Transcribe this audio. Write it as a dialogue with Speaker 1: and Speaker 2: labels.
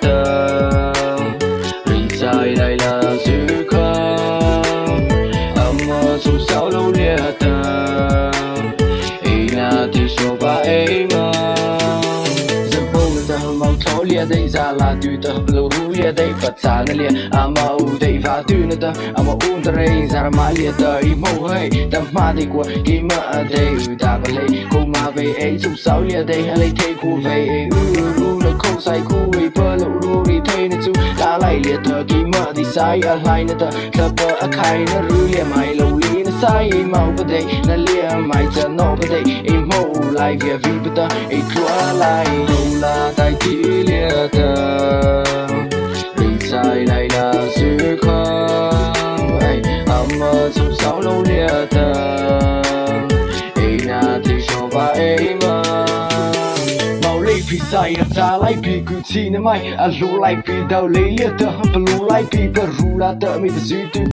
Speaker 1: tâm Rình sai lại là dư không Âm mơ dù sao lâu nè tâm Ý là thì số ba ấy mơ Dân bông là dân mong thấu lìa đây ra là tùy tâm Lâu hú lìa đây, Phật xa nè lìa Ama u và tùy nè ta rây ra ra mã lìa tờ Ý mâu hơi Tâm ma đây của kì mơ ở ta bà lây Cô ma về ấy dù sao lìa đây, Hãy lấy thế cô về ấy Ư ư không sai มาดีไซอะไรนะตะคลับอะใครนะรู้เรียไม่ลงลีนะไซเมาประเดยนะเลียไม่จะนอประเดยไอโมไลเกียวิปตะไอครัวไลลงลาได้ที่เลียตะดีไซไลนะซื้อคองไออามาสมสาวลงเลียตะไอนาที่ชอบไอ လေးဖီဆိုင်ရတာလိုက်ပြီးကူချီနေမိုင်အလိုလိုက်ပြီးတော့လေးရတဲ့ဘလူးလိုက်ပြီးဘရူလာတဲ့မိတစု